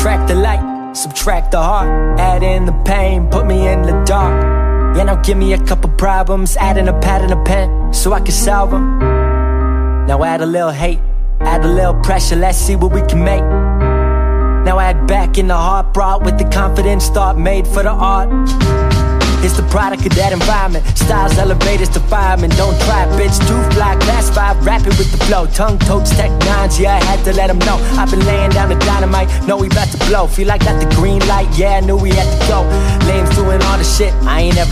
track the light, subtract the heart. Add in the pain, put me in the dark. Yeah, now give me a couple problems Add in a pad and a pen So I can solve them Now add a little hate Add a little pressure, let's see what we can make. Now add back in the heart brought With the confidence thought made for the art the product of that environment. Styles elevators to firemen Don't try, bitch, too fly Class 5, rapping with the flow. Tongue totes, tech nines, I had to let them know. I've been laying down the dynamite Know we about to blow. Feel like got the green light, yeah, I knew we had to go. Lames doing all the shit I ain't ever